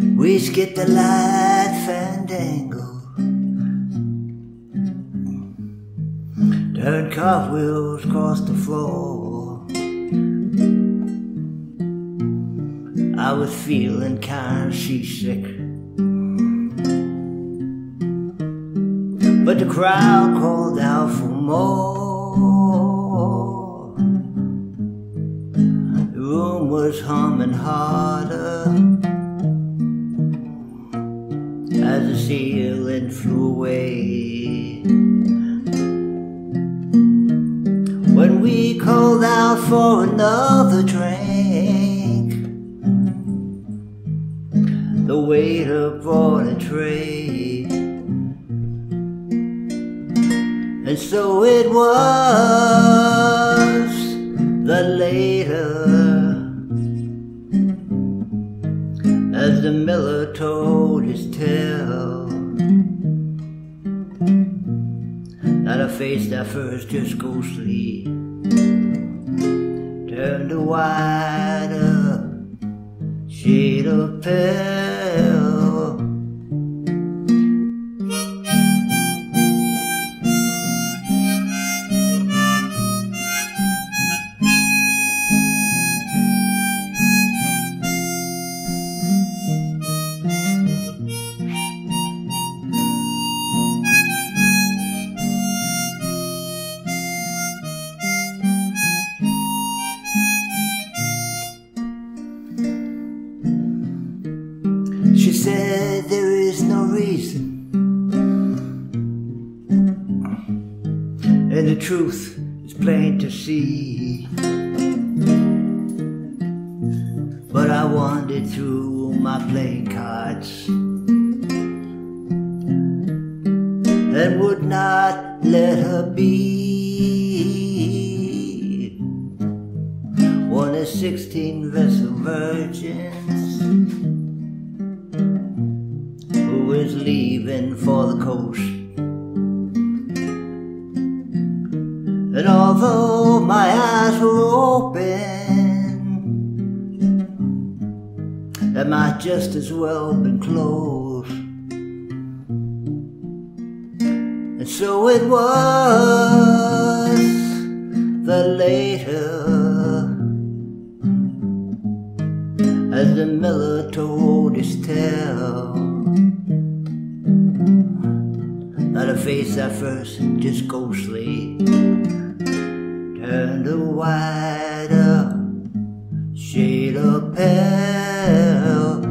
We skip the light fandango. Turn cartwheels across the floor. I was feeling kinda seasick. But the crowd called out for more. The room was humming harder flew away. When we called out for another drink, the waiter brought a tray. And so it was the later as the miller told his tale that a face that first just ghostly turned to whiter shade of pale. She said there is no reason. And the truth is plain to see. But I wandered through my playing cards and would not let her be one of sixteen vessel virgins leaving for the coast. And although my eyes were open, they might just as well have been closed. And so it was the later as the miller told his tale that a face at first just ghostly turned a whiter shade of pale